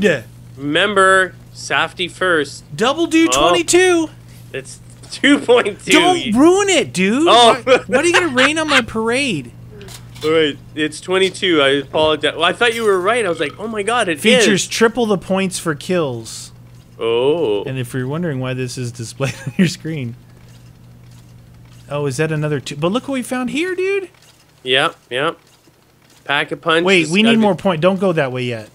Dude! Remember, safety first. Double do Oh. 22. It's 2.2. Don't ruin it, dude. Oh. Why are you going to rain on my parade? All right, it's 22. I apologize. Well, I thought you were right. I was like, oh my god, it Features is. triple the points for kills. Oh. And if you're wondering why this is displayed on your screen. Oh, is that another two? But look what we found here, dude. Yep, yep. Pack a punch. Wait, we need more point. Don't go that way yet.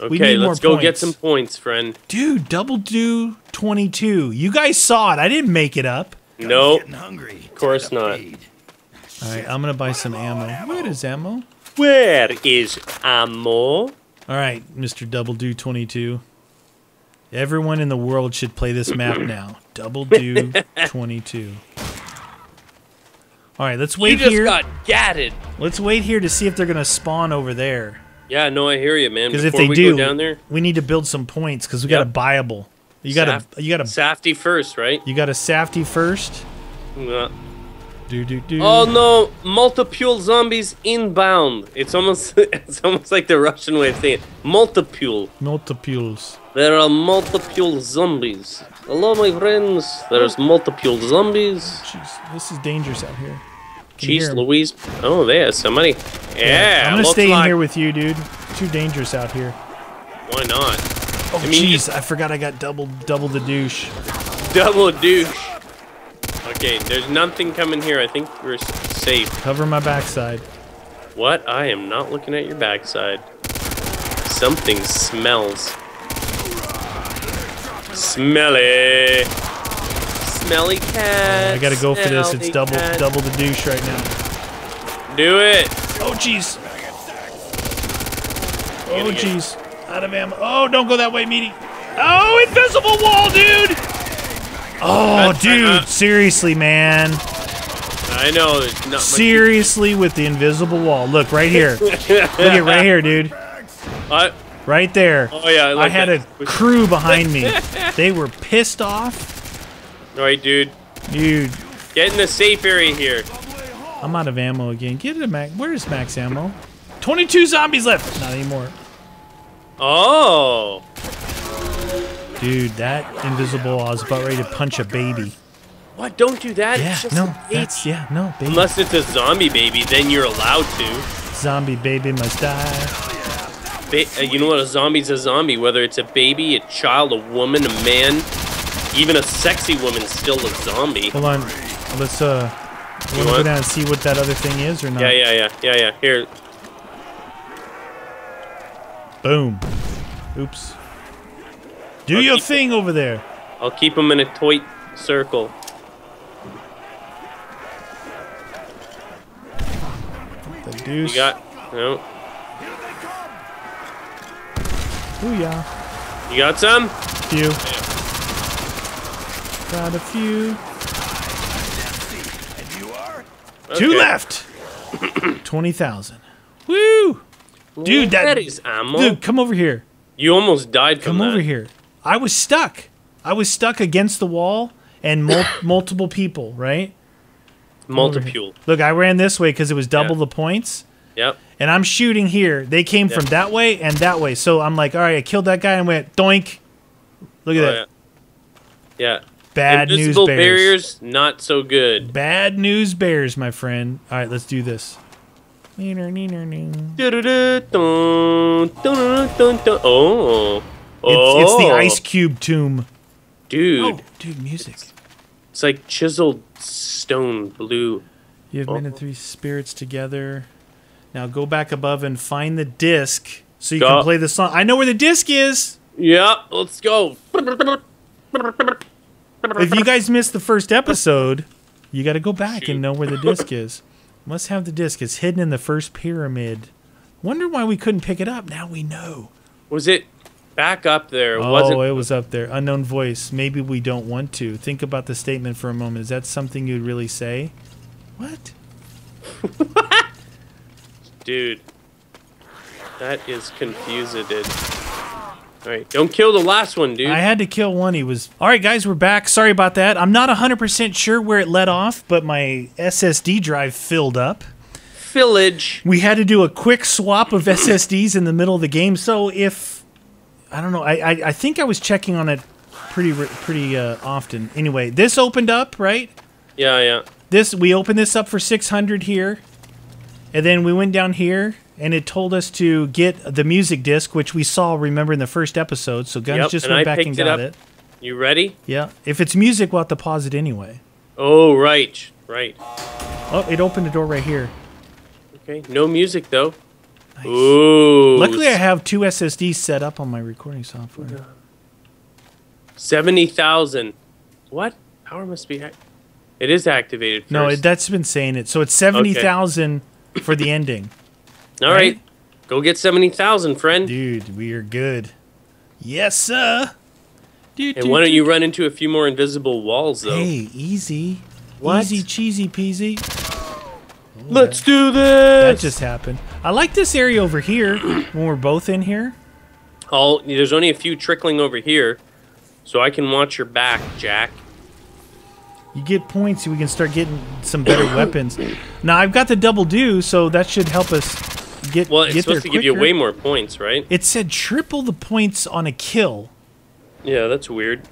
Okay, need more let's go get some points, friend. Dude, double do 22. You guys saw it. I didn't make it up. No, Getting hungry. of course not. All right, I'm going to buy some ammo. Where is ammo? Where is ammo? All right, Mr. Double Do 22. Everyone in the world should play this map now. Double Do 22. All right, let's wait You wait just here. got gatted. Let's wait here to see if they're going to spawn over there. Yeah, no, I hear you, man. Because if they we do, go down there, we need to build some points because we got a Yep. buyable. You got Saf- to you got to safety first, right? you got a safety first. Yeah. Do do do. Oh no, multiple zombies inbound. It's almost it's almost like the Russian way of saying it. Multiple. Multiples. There are multiple zombies. Hello, my friends. There's multiple zombies. Jeez, this is dangerous out here. Can Jeez? Louise. Oh, there's somebody. Yeah, I'm gonna stay in like- here with you, dude. Too dangerous out here. Why not? Oh I mean, jeez, I forgot I got double double the douche. Double douche. Okay, there's nothing coming here. I think we're safe. Cover my backside. What? I am not looking at your backside. Something smells. Smelly. Smelly cat. I gotta go for this. It's double cat. double the douche right now. Do it. Oh jeez. Oh jeez. Out of ammo. Oh, don't go that way, meaty. Oh, invisible wall, dude. Oh, dude. Seriously, man. I know. There's not much. Seriously, with the invisible wall. Look right here. Look at right here, dude. I, Right there. oh yeah. I, I had that. a crew behind me. They were pissed off. All right, dude. Dude, Get in the safe area here. I'm out of ammo again. Get it, Max. Where's max ammo? 22 zombies left. Not anymore. Oh. Dude, that invisible wall is about ready to punch a baby. What? Don't do that. Yeah, It's just no, a that's yeah, no, baby. Unless it's a zombie baby, then you're allowed to. Zombie baby must die. Ba- uh, you know what? A zombie's a zombie. Whether it's a baby, a child, a woman, a man, even a sexy woman's still a zombie. Hold on, let's uh, You wanna go down and see what that other thing is or not? Yeah, yeah, yeah, yeah, yeah. Here, Boom. Oops. Do I'll your thing over there. I'll keep them in a tight circle. The deuce. You got no. Booyah. You got some? Few. Got a few. Two Okay. left. Twenty thousand. Woo! Dude, that- that is ammo. Dude, come over here. you almost died from Come that. over here. I was stuck. I was stuck against the wall and mul- multiple people, right? Multiple. Look, I ran this way because it was double Yeah. the points. Yep. And I'm shooting here. They came from that way and that way. So I'm like, all right, I killed that guy and went doink. Look at Oh, that. yeah. Yeah. Bad Invisible news bears. barriers, not so good. Bad news bears, my friend. All right, let's do this. Oh. It's, it's the ice cube tomb. Dude, Oh, dude, music. it's like chiseled stone blue. You have Oh. and three spirits together. Now go back above and find the disc so you Go. can play the song. I know where the disc is. Yeah, let's go. If you guys missed the first episode, you got to go back Shoot. and know where the disc is. Must have the disc. It's hidden in the first pyramid. Wonder why we couldn't pick it up. Now we know. Was it back up there? Oh, wasn't. it was up there. Unknown voice. Maybe we don't want to. Think about the statement for a moment. Is that something you'd really say? What? What? Dude. That is confused. Alright, don't kill the last one, dude. I had to kill one. He was. All right, guys, we're back. Sorry about that. I'm not 100% sure where it let off, but my SSD drive filled up. Village. We had to do a quick swap of SSDs in the middle of the game. So if I don't know. I, I I think I was checking on it pretty pretty uh, often. Anyway, this opened up right. Yeah, yeah. This we opened this up for 600 here, and then we went down here, and it told us to get the music disc, which we saw. Remember in the first episode. So Guns Yep, just went I back and it got up. it. You ready? Yeah. If it's music, we'll have to pause it anyway. Oh, right, right. Oh, it opened the door right here. Okay, no music though. Ooh. Luckily, I have two SSDs set up on my recording software. seventy thousand. What? Power must be. It is activated. First. No, it, that's been saying it. So it's seventy thousand for the ending. All right. Go get seventy thousand, friend. Dude, we are good. Yes, sir. Dude, and why don't you run into a few more invisible walls though? Hey, easy. What? Easy cheesy peasy. Let's do this. That just happened. I like this area over here when we're both in here. Oh, there's only a few trickling over here, so I can watch your back, Jack. You get points, we can start getting some better weapons. Now I've got the double do, so that should help us get Well, it's get supposed to give you way more points, right? It said triple the points on a kill. Yeah, that's weird.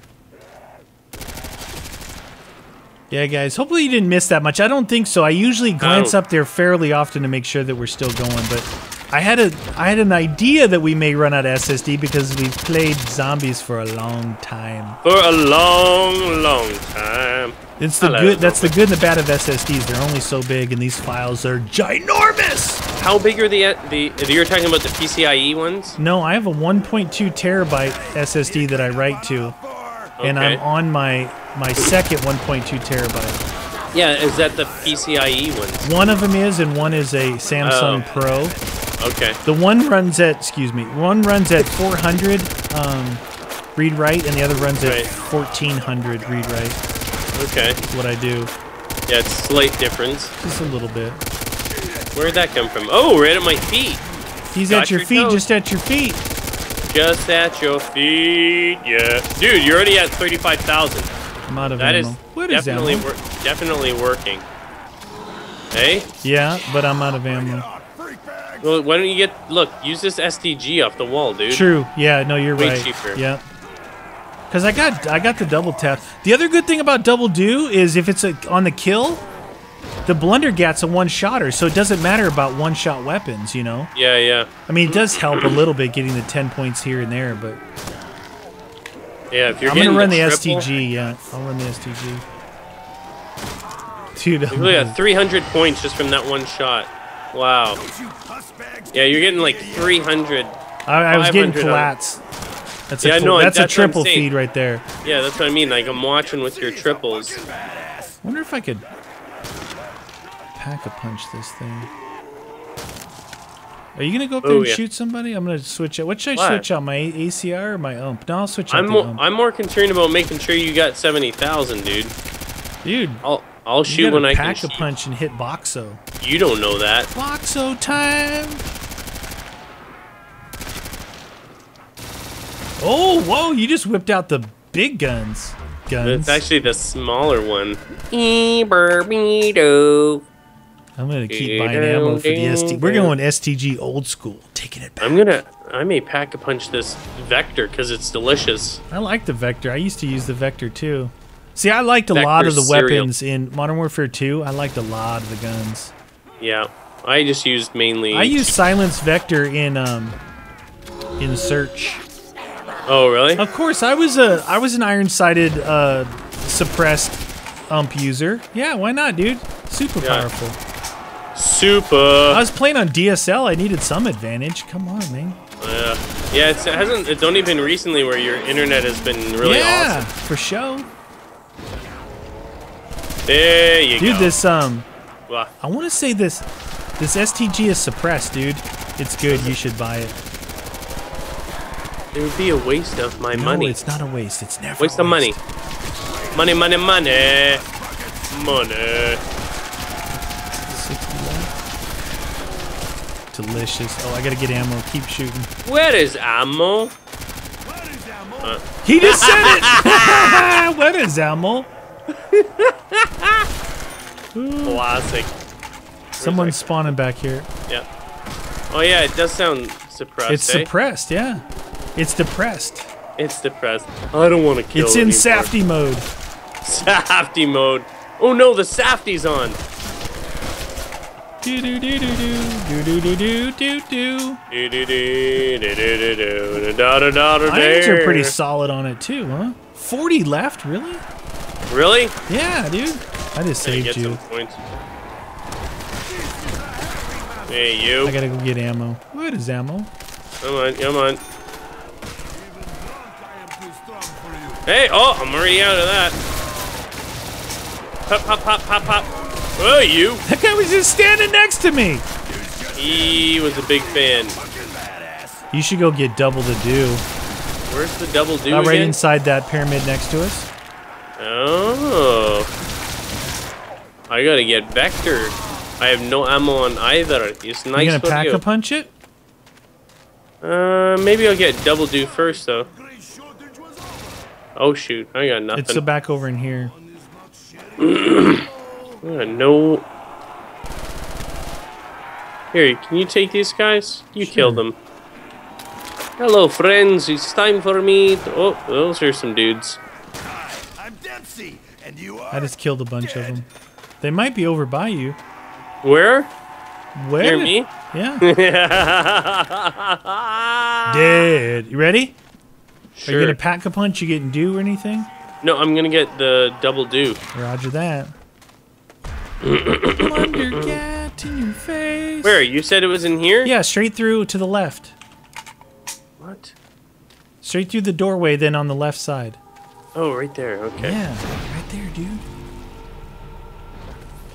Yeah, guys. Hopefully you didn't miss that much. I don't think so. I usually glance don't- up there fairly often to make sure that we're still going, but I had a I had an idea that we may run out of SSD because we've played zombies for a long time. For a long, long time. It's the Hello. good that's the good and the bad of SSDs. They're only so big and these files are ginormous. How big are the the? You're talking about the PCIe E ones? No, I have a 1.2 terabyte SSD that I write to, and I'm on my my second 1.2 terabyte. Yeah, is that the PCIe ones? One of them is, and one is a Samsung Oh. Pro. Okay. The one runs at excuse me, one runs at 400 um, read write, and the other runs at Right. 1400 read write. Okay. What I do, Yeah, it's slight difference. just a little bit. Where'd that come from? Oh, right at my feet. He's Got at your your feet, toes. just at your feet. Just at your feet. Yeah. Dude, you're already at 35,000. I'm out of That is ammo. What is definitely ammo? wor- definitely working. Hey? Yeah, but I'm out of ammo. Well, why don't you get look, use this STG off the wall, dude. True. Yeah. No, you're Way right. cheaper. Yeah. Because I got I got the double tap. The other good thing about double do is if it's a, on the kill, the blundergat's a one shotter, so it doesn't matter about one shot weapons. You know. Yeah, yeah. I mean, it does help a little bit getting the ten points here and there, but Yeah, if you're I'm gonna run the, triple, STG. Yeah, I'll run the STG. Dude, You really got um, 300 points just from that one shot. Wow. Yeah, you're getting like 300. I, I was getting 500 on- collats. That's Yeah, a, no, that's that's I'm triple feed right there. Yeah, that's what I mean. Like I'm watching with your triples. I wonder if I could pack a punch this thing. Are you gonna go up there Oh, and yeah. shoot somebody? I'm gonna switch out. What should I What? switch out? My ACR or my ump? No, I'll switch out I'm more, ump. I'm more concerned about making sure you got 70,000, dude. Dude, I'll I'll shoot when I can pack a punch and hit Boxo. You don't know that. Boxo time! Oh, whoa! You just whipped out the big guns. Guns. It's actually the smaller one. Eberbedo. I'm gonna keep buying ammo for the ST. We're going STG old school, taking it back. I'm gonna. I may pack a punch this vector because it's delicious. I like the Vector. I used to use the Vector too. See, I liked a lot of the cereal. weapons in Modern Warfare 2. I liked a lot of the guns. Yeah, I just used mainly. I used Silence Vector in um in Search. Oh really? Of course, I was a I was an iron sided uh suppressed ump user. Yeah, why not, dude? Super Yeah. powerful. Super. I was playing on DSL. I needed some advantage. Come on, man. Yeah, yeah. It's, it hasn't. It's only been recently where your internet has been really awesome. yeah, awesome. for show. There you Dude, go. this um. I want to say this this STG is suppressed, dude. It's good. You should buy it. It would be a waste of my No, money. it's not a waste. It's never Waste a of money. waste. Money, money, money. Money. Delicious. Oh, I gotta get ammo. Keep shooting. Where is ammo? He just said it. what is ammo? Classic. Someone's spawning back here. Yeah. Oh yeah, it does sound suppressed. It's eh? suppressed. Yeah. It's depressed. It's depressed. I don't want to kill It's in safety mode. Safety mode. Oh no, the safety's on. Do do do do do do do do do do. Irons are pretty solid on it too, huh? 40 left, really? Really? Yeah, dude. I just saved get you. some points. Hey, you. I gotta go get ammo. What is ammo? Come on, come on. Hey, oh, I'm already out of that. Pop, pop, pop, pop, pop. Oh, you. That guy was just standing next to me. He was a big fan. You should go get double the do. Where's the double do right inside that pyramid next to us. Oh. I gotta get Vector. I have no ammo on either. It's nice you gonna pack you. a punch it? Uh, maybe I'll get double do first though. Oh shoot, I got nothing. It's back over in here. No. Here, can you take these guys? You Sure. kill them. Hello, friends. It's time for me. To... Oh, those are some dudes. I'm Dempsey, and you are. I just killed a bunch of them. They might be over by you. Where? Where? Near me? Yeah. Dead. Dead. You ready? Are you gonna pack a punch? You getting do or anything? No, I'm gonna get the double do. Roger that. Wondercat in your face. Where? You said it was in here? Yeah, straight through to the left. What? Straight through the doorway, then on the left side. Oh, right there. Okay. Yeah, right there, dude.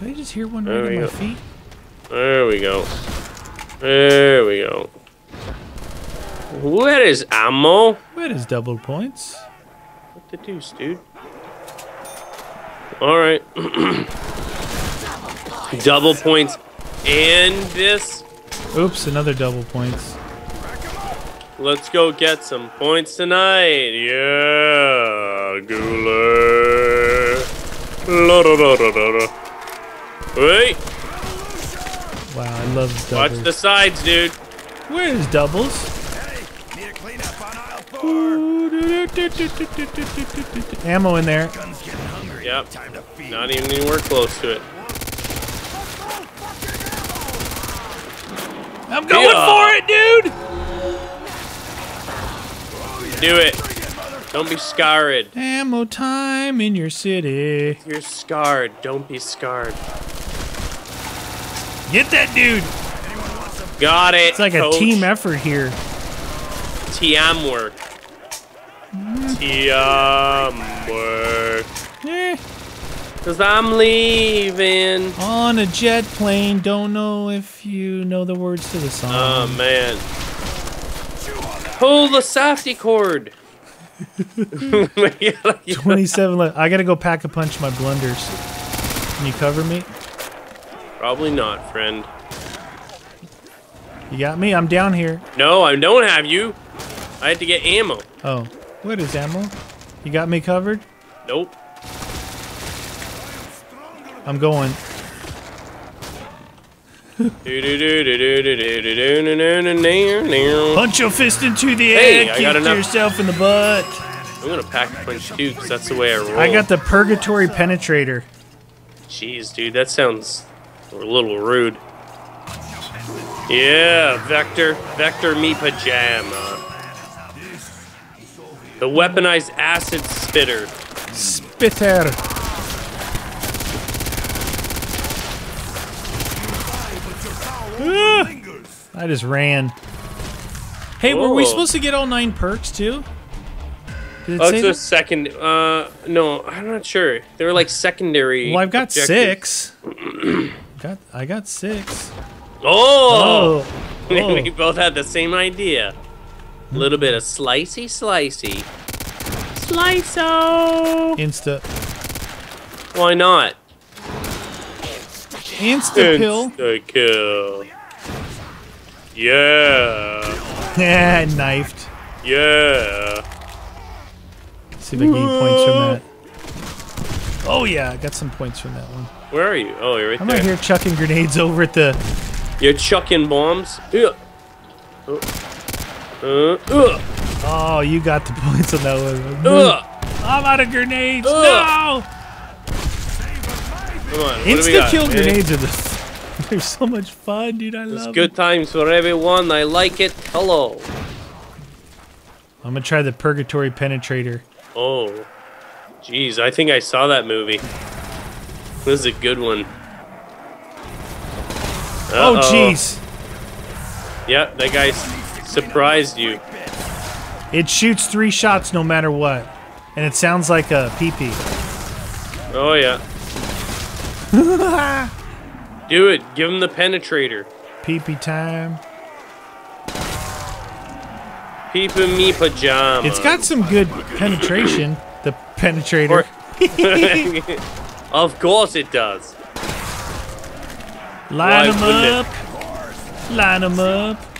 Did I just hear one There right we at my go. feet? There we go. There we go. Where is ammo? Where is double points? What the deuce, dude? Alright. Double points and this. Oops, another double points. Let's go get some points tonight. Yeah, Gouler. La da da da da da. Wait, Wow, I love watch the sides, dude. Where's doubles? Ammo in there. Gun's getting hungry. Yep. Time to feed. Not even anywhere close to it. I'm going Yeah. for it, dude! Do it. Don't be scarred. Ammo time in your city. You're scarred. Don't be scarred. Get that dude! Got it. It's like a team effort here. Teamwork. Teamwork. Eh, Cause I'm leaving. on a jet plane, don't know if you know the words to the song. Oh man. Pull the safety cord. 27 left. I gotta go pack a punch my blunders. Can you cover me? Probably not, friend. You got me? I'm down here. No, I don't have you. I had to get ammo. Oh, what is ammo? You got me covered? Nope. I'm going. Punch your fist into the Hey, air, I got kick enough- yourself in the butt. I'm gonna pack a punch too, cause that's the way I roll. I got the purgatory penetrator. Jeez, dude, that sounds a little rude. Yeah, Vector, Vector me pajama. The weaponized acid spitter. Spitter. Ah, I just ran. Hey, were we supposed to get all nine perks too? Did it Oh, say it's a second. Uh, no, I'm not sure. They were like secondary. Well, I've got objectives. six. got I got six. Oh, Oh, we oh. both had the same idea. A little bit of slicey, slicey. Sliso. Insta, Why not? insta pill. Insta kill. Yeah. Yeah, knifed. Yeah. See if I get points from that. Oh yeah, I got some points from that one. Where are you? Oh, you're right I'm there. out here chucking grenades over at the. You're chucking bombs. Yeah. Uh, uh, uh. Oh, you got the points on that one. Ugh. I'm out of grenades. Ugh. No! Come on. Insta kill grenades are the. They're so much fun, dude. I It's love good times for everyone. I like it. Hello. I'm gonna try the Purgatory Penetrator. Oh. Jeez, I think I saw that movie. This is a good one. Oh, Uh-oh. jeez. Yeah, that guy s- surprised you. It shoots three shots no matter what. And it sounds like a pee-pee. Oh, yeah. Do it. Give him the penetrator. Pee-pee time. Peep in me pajama. It's got some good penetration. The penetrator. of course it does. Line them up. Line them up.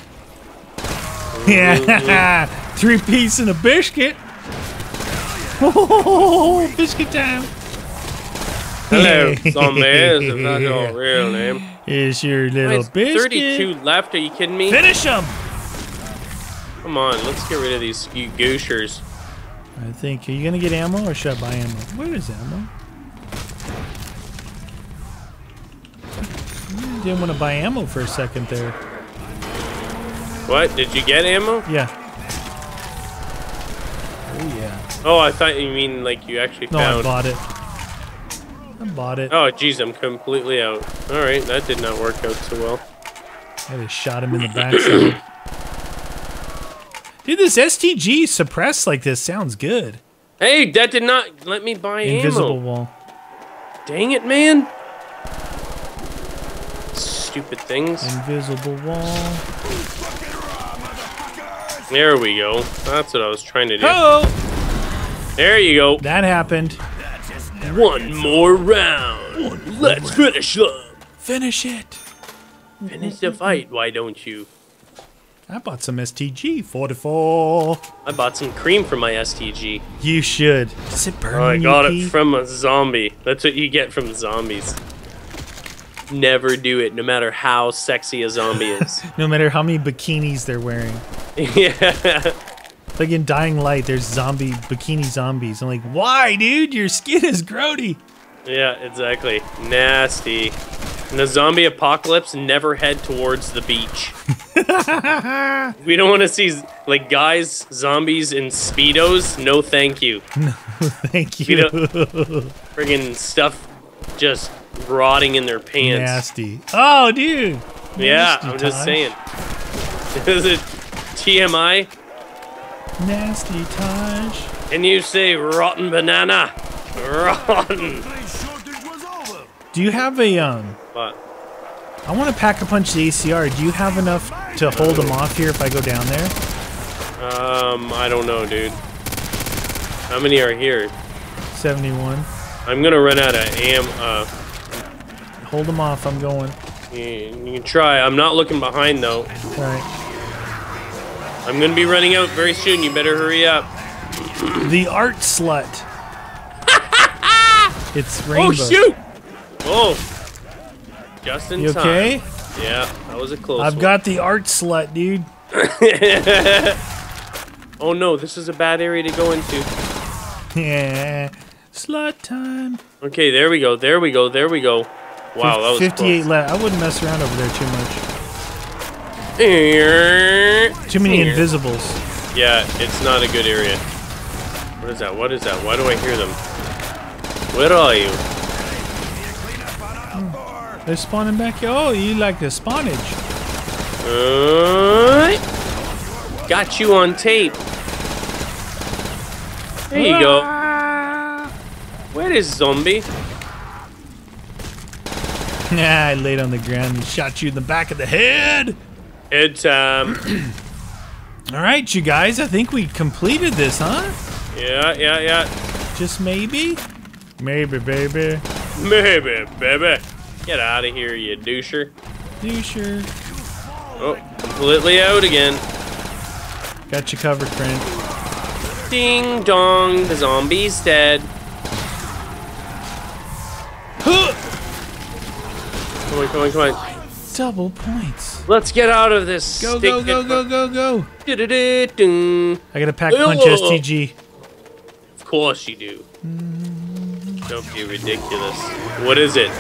Yeah. Three piece and a biscuit. Oh, biscuit time. Hello, zombie. Is that your real name? Is your little It's biscuit. 32 left. Are you kidding me? Finish them. Come on, let's get rid of these skew gooshers. I think. Are you gonna get ammo or should I buy ammo? Where is ammo? Didn't want to buy ammo for a second there. What? Did you get ammo? Yeah. Oh yeah. Oh, I thought you mean like you actually No, I found. bought it. I bought it. Oh, jeez, I'm completely out. All right, that did not work out so well. I just shot him in the backside. Dude, this STG suppressed like this sounds good. Hey, that did not let me buy Invisible ammo. Invisible wall. Dang it, man. Stupid things. Invisible wall. There we go. That's what I was trying to do. Oh! There you go. That happened. One more round. Let's finish them. Finish it. Finish the fight, why don't you? I bought some STG 44. I bought some cream for my STG. You should. Does it burn Oh, I got it from a zombie. That's what you get from zombies. Never do it, no matter how sexy a zombie is. No matter how many bikinis they're wearing. yeah. Like in Dying Light, there's zombie bikini zombies. I'm like, why, dude? Your skin is grody. Yeah, exactly. Nasty. In the zombie apocalypse, never head towards the beach. we don't want to see like guys, zombies in speedos. No, thank you. No, Thank you. don't- Friggin' stuff just rotting in their pants. Nasty. Oh, dude. Yeah, Nasty I'm just saying. TMI? Nasty Taj. And you say rotten banana? Rotten. shortage was over. Do you have a um? What? I want to pack a punch the ACR. Do you have enough to hold them off here if I go down there? Um, I don't know, dude. How many are here? 71. I'm gonna run out of am. Uh, Hold them off. I'm going. you, you can try. I'm not looking behind though. All right. I'm gonna be running out very soon. You better hurry up. The art slut. it's oh, rainbow. Oh shoot! Oh, just in You time. okay? Yeah, that was a close I've one. got the art slut, dude. Oh no, this is a bad area to go into. Yeah. Slut time. Okay, there we go. There we go. There we go. Wow, that was 58 close. left. I wouldn't mess around over there too much. Too many invisibles. Yeah, it's not a good area. What is that? What is that? Why do I hear them? Where are you? They're spawning back here. Oh, you like the spawnage. Uh, got you on tape. There you go. Ah. Where is zombie? Nah, I laid on the ground and shot you in the back of the head. It's um. All right, you guys. I think we completed this, huh? Yeah, yeah, yeah. Just maybe? Maybe, baby. Maybe, baby. Get out of here, you doucher. You sure? Oh, completely out again. Got you covered, friend. Ding dong, the zombie's dead. Come on, come on, come on. Double points. Let's get out of this. Go, go, go, go, go, go. Du-du-du-dun. I got a pack punch Ugh. STG. Of course you do. Don't be ridiculous. What is it?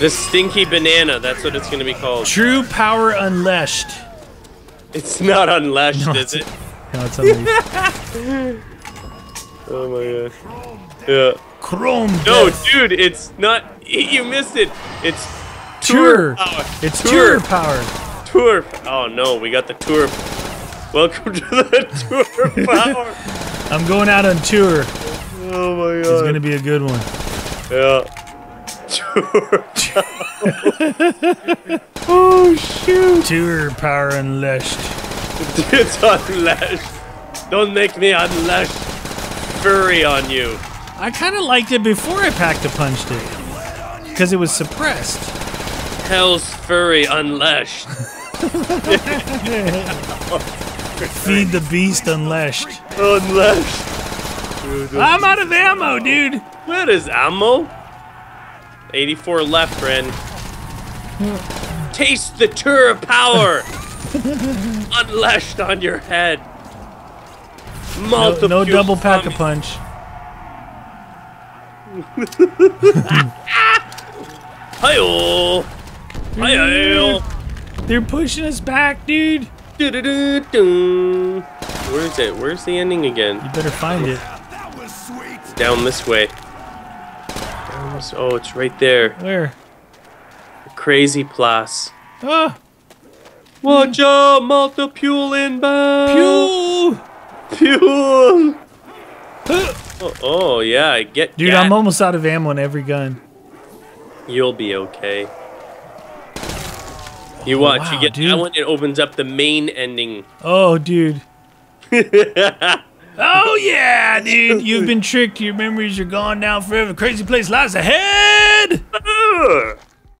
The stinky banana. That's what it's gonna be called. True power unleashed. It's not unleashed, No, is it? No, it's unleashed. Oh my god. Yeah. Chrome. No, dude, it's not. You missed it. It's Tour. power. It's Tour. tour power. Tour. Oh no, we got the tour. Welcome to the tour power. I'm going out on tour. Oh my god. It's gonna be a good one. Yeah. Tour. oh shoot. Tour power unleashed. It's unleashed. Don't make me unleash furry on you. I kind of liked it before I packed a punched it because it was suppressed. Hell's furry unleashed. Feed the beast unleashed. Unleashed. I'm out of ammo, dude. Where is ammo? 84 left, friend. Taste the tour of power. Unleashed on your head. No, Multiple no double pack a punch. Hi-yo. They're pushing us back, dude. Du-du-du-dun. Where is it? Where's the ending again? You better find it. That was sweet. Down this way. Down this- oh, it's right there. Where? Crazy Place. Oh, Watch out, multi-fuel inbound. Fuel. Huh. Oh, oh, yeah, I get Dude, gat. I'm almost out of ammo in every gun. You'll be okay. You oh, watch, wow, you get dude. that one, it opens up the main ending. Oh, dude. Oh yeah, dude. You've been tricked. Your memories are gone now forever. Crazy place lies ahead. Ugh.